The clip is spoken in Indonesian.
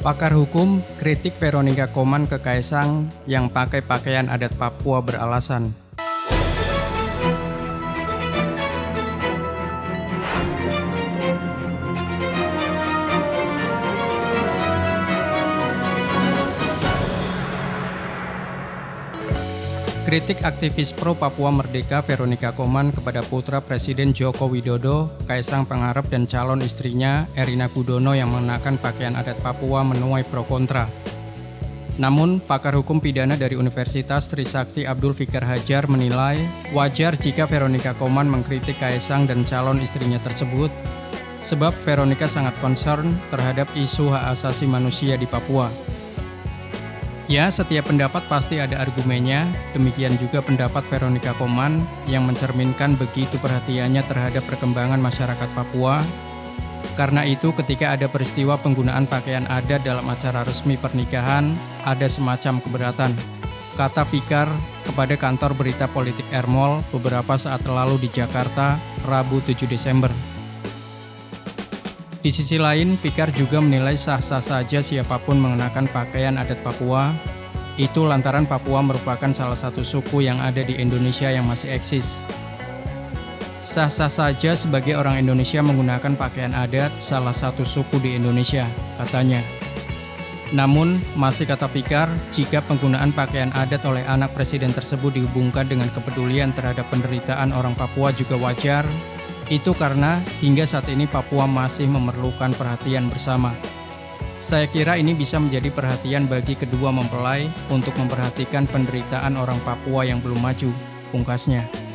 Pakar hukum kritik Veronica Koman ke Kaisang yang pakai pakaian adat Papua beralasan Kritik aktivis pro Papua Merdeka Veronica Koman kepada putra Presiden Joko Widodo, Kaisang Pangarep dan calon istrinya Erina Gudono yang mengenakan pakaian adat Papua menuai pro kontra. Namun, pakar hukum pidana dari Universitas Trisakti Abdul Fikar Hajar menilai wajar jika Veronica Koman mengkritik Kaisang dan calon istrinya tersebut, sebab Veronica sangat concern terhadap isu hak asasi manusia di Papua. Ya, setiap pendapat pasti ada argumennya. Demikian juga pendapat Veronica Koman yang mencerminkan begitu perhatiannya terhadap perkembangan masyarakat Papua. Karena itu, ketika ada peristiwa penggunaan pakaian adat dalam acara resmi pernikahan, ada semacam keberatan. Kata Pikar kepada kantor berita politik Ermol beberapa saat lalu di Jakarta, Rabu 7 Desember. Di sisi lain, Pikar juga menilai sah-sah saja siapa pun mengenakan pakaian adat Papua. Itu lantaran Papua merupakan salah satu suku yang ada di Indonesia yang masih eksis. Sah-sah saja sebagai orang Indonesia menggunakan pakaian adat salah satu suku di Indonesia, katanya. Namun, masih kata Pikar, jika penggunaan pakaian adat oleh anak presiden tersebut dihubungkan dengan kepedulian terhadap penderitaan orang Papua juga wajar, itu karena hingga saat ini Papua masih memerlukan perhatian bersama. Saya kira ini bisa menjadi perhatian bagi kedua mempelai untuk memperhatikan penderitaan orang Papua yang belum maju, pungkasnya.